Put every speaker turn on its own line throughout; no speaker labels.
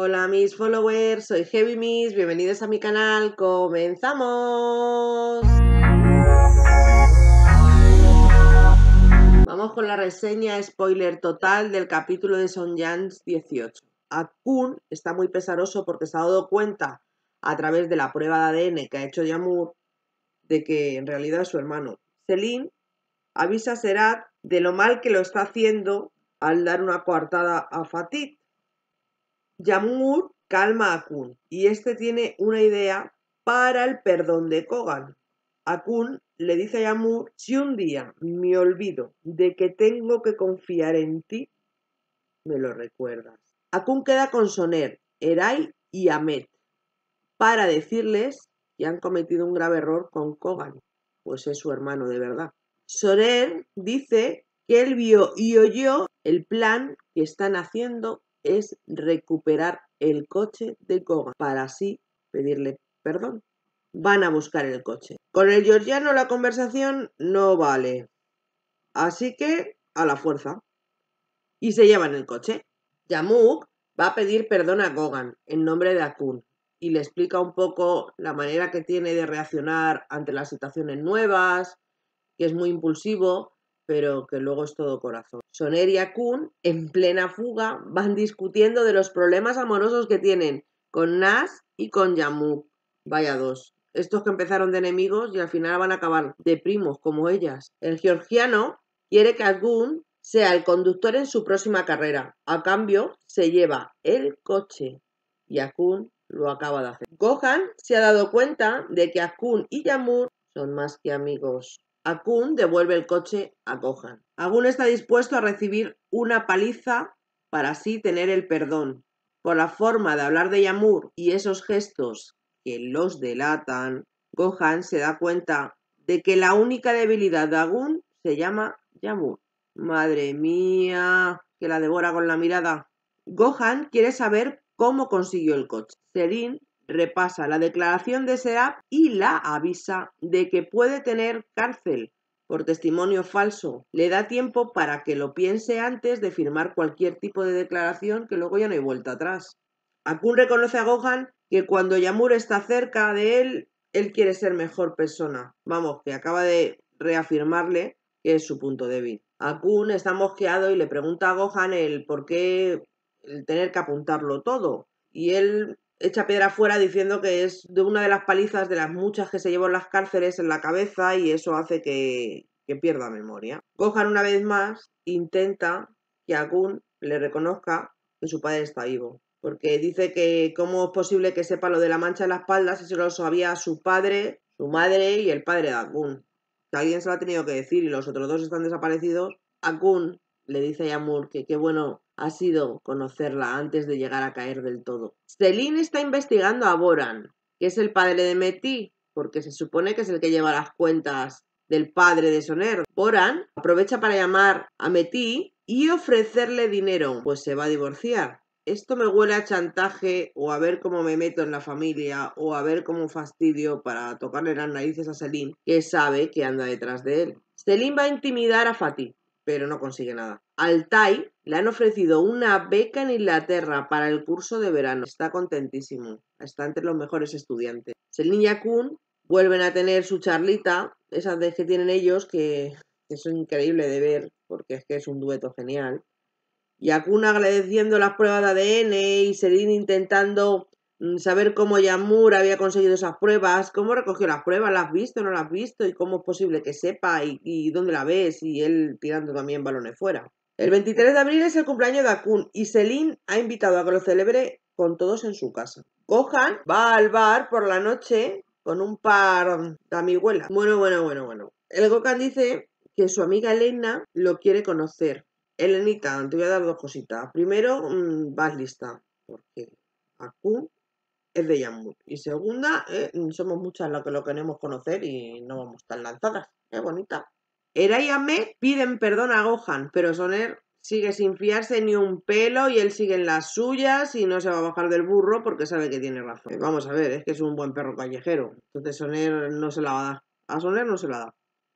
Hola mis followers, soy Heavy Miss, bienvenidos a mi canal, comenzamos. Vamos con la reseña spoiler total del capítulo de Son Jans 18. Akun está muy pesaroso porque se ha dado cuenta a través de la prueba de ADN que ha hecho Yamur de que en realidad es su hermano. Celine avisa a Serat de lo mal que lo está haciendo al dar una coartada a Fatit. Yamur calma a Kun y este tiene una idea para el perdón de Kogan. Akun le dice a Yamur, si un día me olvido de que tengo que confiar en ti, me lo recuerdas. Akun queda con Soner, Erai y Amet para decirles que han cometido un grave error con Kogan, pues es su hermano de verdad. Soner dice que él vio y oyó el plan que están haciendo es recuperar el coche de Kogan para así pedirle perdón. Van a buscar el coche. Con el georgiano la conversación no vale. Así que a la fuerza. Y se llevan el coche. Yamuk va a pedir perdón a Gogan en nombre de Akun y le explica un poco la manera que tiene de reaccionar ante las situaciones nuevas, que es muy impulsivo, pero que luego es todo corazón. Soner y Akun, en plena fuga, van discutiendo de los problemas amorosos que tienen con Nas y con Yamuk. Vaya dos. Estos que empezaron de enemigos y al final van a acabar de primos como ellas. El georgiano quiere que Akun sea el conductor en su próxima carrera. A cambio, se lleva el coche y Akun lo acaba de hacer. Gohan se ha dado cuenta de que Akun y Yamur son más que amigos. Akun devuelve el coche a Gohan. Akun está dispuesto a recibir una paliza para así tener el perdón. Por la forma de hablar de Yamur y esos gestos que los delatan, Gohan se da cuenta de que la única debilidad de Agun se llama Yamur. Madre mía, que la devora con la mirada. Gohan quiere saber cómo consiguió el coche. Serin repasa la declaración de Seab y la avisa de que puede tener cárcel por testimonio falso. Le da tiempo para que lo piense antes de firmar cualquier tipo de declaración que luego ya no hay vuelta atrás. Akun reconoce a Gohan que cuando Yamur está cerca de él, él quiere ser mejor persona. Vamos, que acaba de reafirmarle que es su punto débil. Akun está mosqueado y le pregunta a Gohan el por qué el tener que apuntarlo todo. Y él echa piedra fuera diciendo que es de una de las palizas de las muchas que se llevan las cárceles en la cabeza y eso hace que, que pierda memoria. Gohan una vez más intenta que Akun le reconozca que su padre está vivo. Porque dice que cómo es posible que sepa lo de la mancha en la espalda si solo lo sabía su padre, su madre y el padre de Akun. Alguien se lo ha tenido que decir y los otros dos están desaparecidos, Akun le dice a Yamur que qué bueno ha sido conocerla antes de llegar a caer del todo. Celine está investigando a Boran, que es el padre de Meti, porque se supone que es el que lleva las cuentas del padre de Soner. Boran aprovecha para llamar a Meti y ofrecerle dinero, pues se va a divorciar. Esto me huele a chantaje o a ver cómo me meto en la familia o a ver cómo fastidio para tocarle las narices a Celine, que sabe que anda detrás de él. Celine va a intimidar a Fatih, pero no consigue nada. Al Tai le han ofrecido una beca en Inglaterra para el curso de verano. Está contentísimo. Está entre los mejores estudiantes. Selin y Akun vuelven a tener su charlita, esas de que tienen ellos, que, es increíble de ver, porque es que es un dueto genial. Y Akun agradeciendo las pruebas de ADN y Selin intentando saber cómo Yamur había conseguido esas pruebas, cómo recogió las pruebas, las has visto, no las has visto, y cómo es posible que sepa y, dónde la ves, y él tirando también balones fuera. El 23 de abril es el cumpleaños de Akun y Selin ha invitado a que lo celebre con todos en su casa. Gohan va al bar por la noche con un par de amiguelas. Bueno, bueno, bueno, bueno. El Gohan dice que su amiga Elena lo quiere conocer. Elenita, te voy a dar dos cositas. Primero, mm, vas lista, porque Akun es de Yamur. Y segunda, eh, somos muchas las que lo queremos conocer y no vamos tan lanzadas. Es bonita. Era y Ame piden perdón a Gohan, pero Soner sigue sin fiarse ni un pelo y él sigue en las suyas y no se va a bajar del burro porque sabe que tiene razón. Vamos a ver, es que es un buen perro callejero. Entonces Soner no se la va a dar. A Soner no se la da.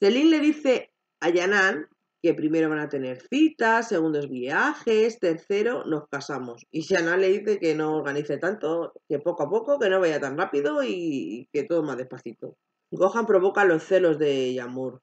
Celine le dice a Yanan que primero van a tener citas, segundos viajes, tercero nos casamos. Y Shanna le dice que no organice tanto, que poco a poco, que no vaya tan rápido y que todo más despacito. Gohan provoca los celos de Yamur.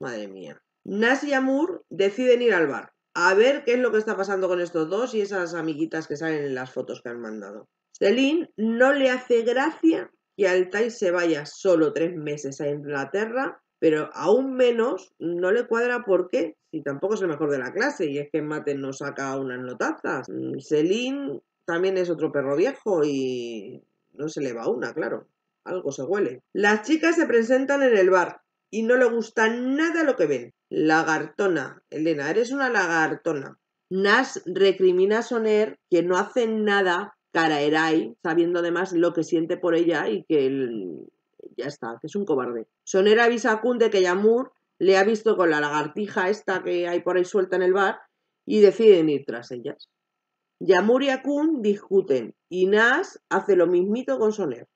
Madre mía. Nas y Yamur deciden ir al bar a ver qué es lo que está pasando con estos dos y esas amiguitas que salen en las fotos que han mandado. Celine no le hace gracia que Altai se vaya solo tres meses a Inglaterra, pero aún menos no le cuadra por qué, si tampoco es el mejor de la clase y es que Mate no saca unas notazas. Mm, Celine también es otro perro viejo y no se le va una, claro. Algo se huele. Las chicas se presentan en el bar y no le gusta nada lo que ven. Lagartona. Elena, eres una lagartona. Nas recrimina a Soner que no hace nada cara Erai, sabiendo además lo que siente por ella y que él, ya está, que es un cobarde. Soner avisa a Kun de que Yamur le ha visto con la lagartija esta que hay por ahí suelta en el bar y deciden ir tras ellas. Yamur y Akun discuten y Nas hace lo mismito con Soner.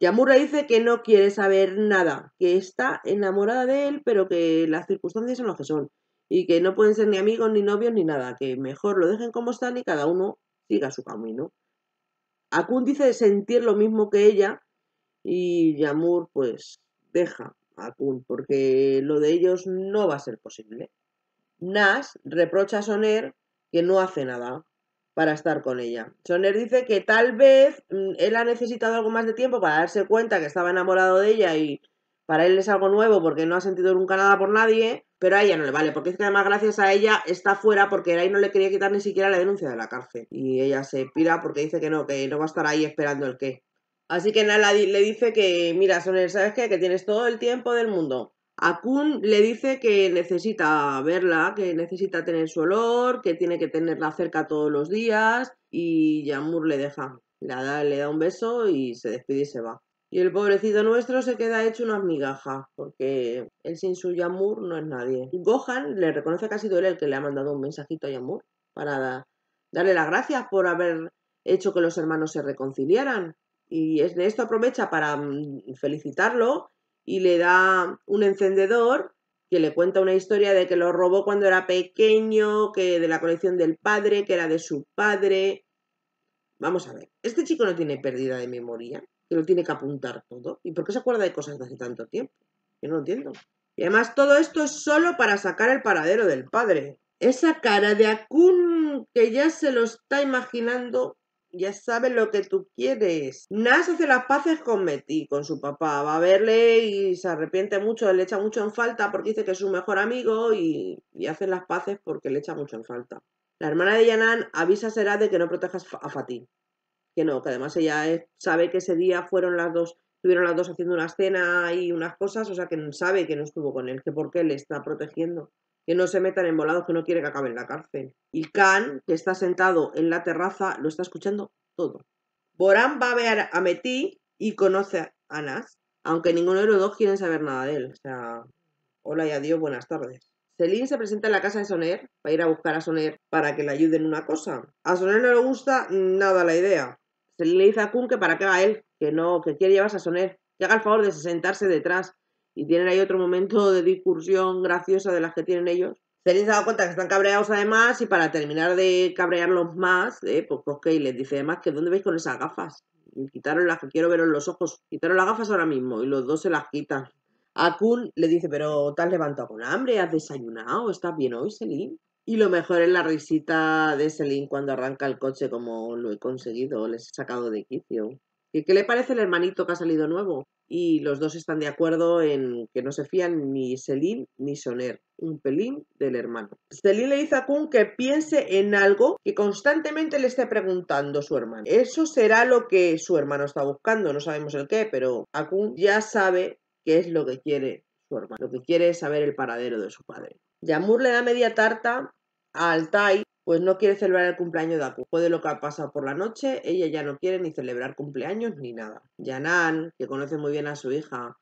Yamura dice que no quiere saber nada, que está enamorada de él, pero que las circunstancias son lo que son y que no pueden ser ni amigos, ni novios, ni nada, que mejor lo dejen como están y cada uno siga su camino. Akun dice sentir lo mismo que ella y Yamur pues deja a Akun porque lo de ellos no va a ser posible. Nash reprocha a Soner que no hace nada, para estar con ella. Soner dice que tal vez mm, él ha necesitado algo más de tiempo para darse cuenta que estaba enamorado de ella y para él es algo nuevo porque no ha sentido nunca nada por nadie, pero a ella no le vale, porque es que además gracias a ella está fuera porque ahí no le quería quitar ni siquiera la denuncia de la cárcel. Y ella se pira porque dice que no, que no va a estar ahí esperando el qué. Así que Nala le dice que, mira, Soner, ¿sabes? Que tienes todo el tiempo del mundo. Akun le dice que necesita verla, que necesita tener su olor, que tiene que tenerla cerca todos los días y Yamur le deja. Le da, le da un beso y se despide y se va. Y el pobrecito nuestro se queda hecho una migaja, porque él sin su Yamur no es nadie. Gohan le reconoce que ha sido él el que le ha mandado un mensajito a Yamur para darle las gracias por haber hecho que los hermanos se reconciliaran. Y esto aprovecha para mm, felicitarlo y le da un encendedor que le cuenta una historia de que lo robó cuando era pequeño, que de la colección del padre, que era de su padre. Vamos a ver, este chico no tiene pérdida de memoria, que lo tiene que apuntar todo. ¿Y por qué se acuerda de cosas de hace tanto tiempo? Yo no lo entiendo. Y además todo esto es solo para sacar el paradero del padre. Esa cara de Akun que ya se lo está imaginando ya sabe lo que tú quieres. Nas hace las paces con Meti, con su papá. Va a verle y se arrepiente mucho, le echa mucho en falta porque dice que es su mejor amigo y, y hacen las paces porque le echa mucho en falta. La hermana de Yanan avisa a de que no protejas a Fatih. Que no, que además ella sabe que ese día fueron las dos, estuvieron las dos haciendo una escena y unas cosas, o sea que sabe que no estuvo con él, que por qué le está protegiendo que no se metan en volados que no quiere que acabe en la cárcel. Y Khan, que está sentado en la terraza, lo está escuchando todo. Boran va a ver a Metí y conoce a Nas, aunque ninguno de los dos quieren saber nada de él. O sea, hola y adiós, buenas tardes. Celine se presenta en la casa de Soner para ir a buscar a Soner para que le ayude en una cosa. A Soner no le gusta nada la idea. Celine le dice a Kun que para que haga él, que no, que quiere llevarse a Soner, que haga el favor de sentarse detrás y tienen ahí otro momento de discursión graciosa de las que tienen ellos. Se les dado cuenta que están cabreados además y para terminar de cabrearlos más, eh, pues, pues les dice además que ¿dónde veis con esas gafas? Quitaron las que quiero ver en los ojos, quitaron las gafas ahora mismo y los dos se las quitan. A Kun le dice, pero ¿te has levantado con hambre? ¿Has desayunado? ¿Estás bien hoy, Celine? Y lo mejor es la risita de Celine cuando arranca el coche como lo he conseguido, les he sacado de quicio. ¿Y qué le parece el hermanito que ha salido nuevo? Y los dos están de acuerdo en que no se fían ni Celine ni Soner, un pelín del hermano. Celine le dice a Kun que piense en algo que constantemente le esté preguntando su hermano. Eso será lo que su hermano está buscando, no sabemos el qué, pero Akun ya sabe qué es lo que quiere su hermano. Lo que quiere es saber el paradero de su padre. Yamur le da media tarta a Altai pues no quiere celebrar el cumpleaños de Aku. Puede lo que ha pasado por la noche, ella ya no quiere ni celebrar cumpleaños ni nada. Yanan, que conoce muy bien a su hija,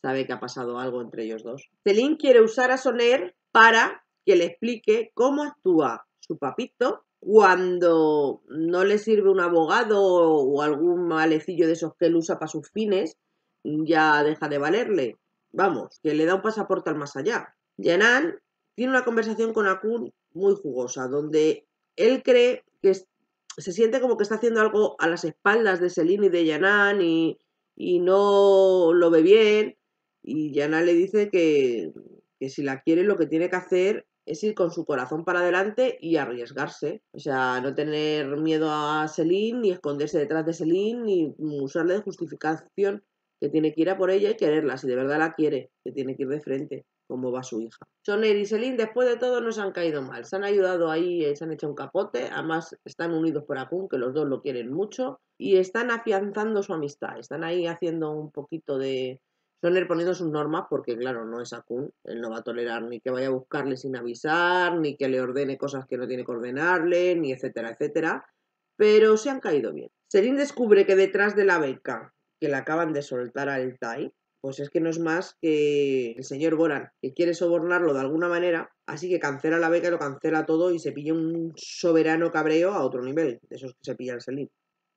sabe que ha pasado algo entre ellos dos. Celine quiere usar a Soner para que le explique cómo actúa su papito cuando no le sirve un abogado o algún malecillo de esos que él usa para sus fines, ya deja de valerle. Vamos, que le da un pasaporte al más allá. Yanan tiene una conversación con Akun muy jugosa, donde él cree que se siente como que está haciendo algo a las espaldas de Celine y de Yanan y, y no lo ve bien. Y Yanan le dice que, que si la quiere lo que tiene que hacer es ir con su corazón para adelante y arriesgarse. O sea, no tener miedo a Celine, ni esconderse detrás de Celine, ni usarle de justificación que tiene que ir a por ella y quererla, si de verdad la quiere, que tiene que ir de frente, como va su hija. Soner y Celine, después de todo, no se han caído mal. Se han ayudado ahí, eh, se han hecho un capote, además están unidos por Akun, que los dos lo quieren mucho, y están afianzando su amistad, están ahí haciendo un poquito de, Soner poniendo sus normas porque, claro, no es Akun. Él no va a tolerar ni que vaya a buscarle sin avisar, ni que le ordene cosas que no tiene que ordenarle, ni etcétera, etcétera. Pero se han caído bien. Serin descubre que detrás de la beca que le acaban de soltar al Tai, pues es que no es más que el señor Boran, que quiere sobornarlo de alguna manera, así que cancela la beca y lo cancela todo y se pilla un soberano cabreo a otro nivel, de esos que se pilla el Selim.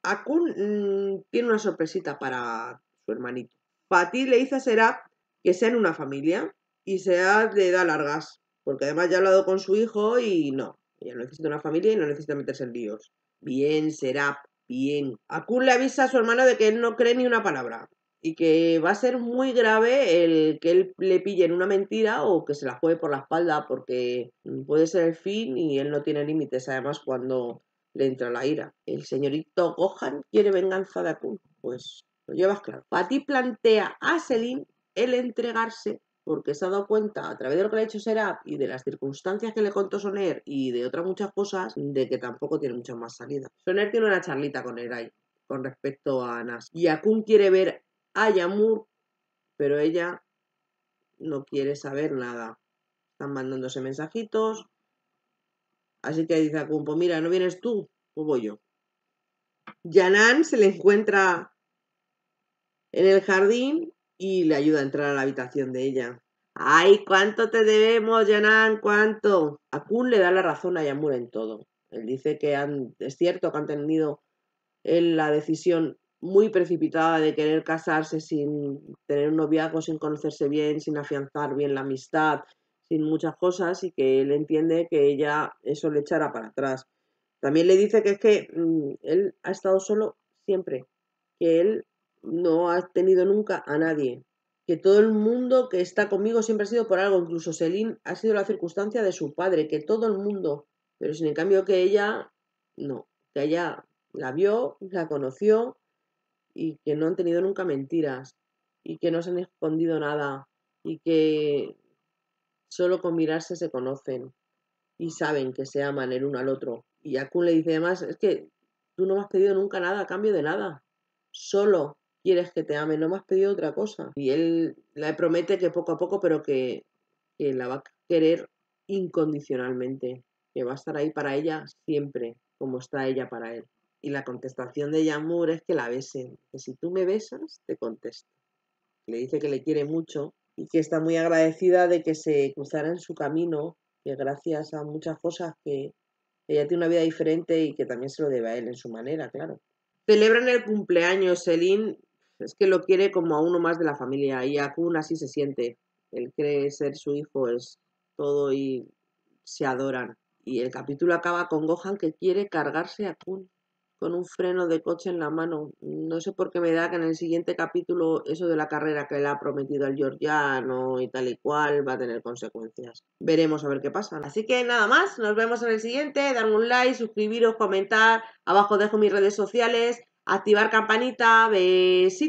Akun mm, tiene una sorpresita para su hermanito. Pati le dice a Serap que sea en una familia y Serap le da largas, porque además ya ha hablado con su hijo y no, ella no necesita una familia y no necesita meterse en líos. Bien, Serap, bien. Akun le avisa a su hermano de que él no cree ni una palabra y que va a ser muy grave el que él le pille en una mentira o que se la juegue por la espalda porque puede ser el fin y él no tiene límites además cuando le entra la ira. El señorito Gohan quiere venganza de Akun. Pues lo llevas claro. Pati plantea a Selim el entregarse porque se ha dado cuenta a través de lo que le ha hecho Serap y de las circunstancias que le contó Soner y de otras muchas cosas, de que tampoco tiene muchas más salidas. Soner tiene una charlita con Erai con respecto a Nas. Y Akun quiere ver a Yamur, pero ella no quiere saber nada. Están mandándose mensajitos. Así que dice Akun, pues mira, ¿no vienes tú? Pues voy yo. Yanan se le encuentra en el jardín y le ayuda a entrar a la habitación de ella. ¡Ay, cuánto te debemos, Yanan! ¿Cuánto? Akun le da la razón a Yamura en todo. Él dice que es cierto que han tenido él la decisión muy precipitada de querer casarse sin tener un noviazgo, sin conocerse bien, sin afianzar bien la amistad, sin muchas cosas y que él entiende que ella eso le echará para atrás. También le dice que es que mm, él ha estado solo siempre, que él no ha tenido nunca a nadie. Que todo el mundo que está conmigo siempre ha sido por algo, incluso Celine ha sido la circunstancia de su padre, que todo el mundo, pero sin en cambio que ella, no, que ella la vio, la conoció y que no han tenido nunca mentiras y que no se han escondido nada y que solo con mirarse se conocen y saben que se aman el uno al otro. Y Akun le dice además, es que tú no me has pedido nunca nada a cambio de nada, solo quieres que te ame, no me has pedido otra cosa. Y él le promete que poco a poco, pero que, la va a querer incondicionalmente, que va a estar ahí para ella siempre, como está ella para él. Y la contestación de Yamur es que la besen, que si tú me besas, te contesto. Le dice que le quiere mucho y que está muy agradecida de que se cruzara en su camino, que gracias a muchas cosas que ella tiene una vida diferente y que también se lo debe a él en su manera, claro. Celebran el cumpleaños, Celine es que lo quiere como a uno más de la familia y Akun así se siente. Él cree ser su hijo, es todo y se adoran. Y el capítulo acaba con Gohan que quiere cargarse a Kun con un freno de coche en la mano. No sé por qué me da que en el siguiente capítulo eso de la carrera que le ha prometido al georgiano y tal y cual va a tener consecuencias. Veremos a ver qué pasa. Así que nada más, nos vemos en el siguiente. Darme un like, suscribiros, comentar. Abajo dejo mis redes sociales activar campanita, besitos.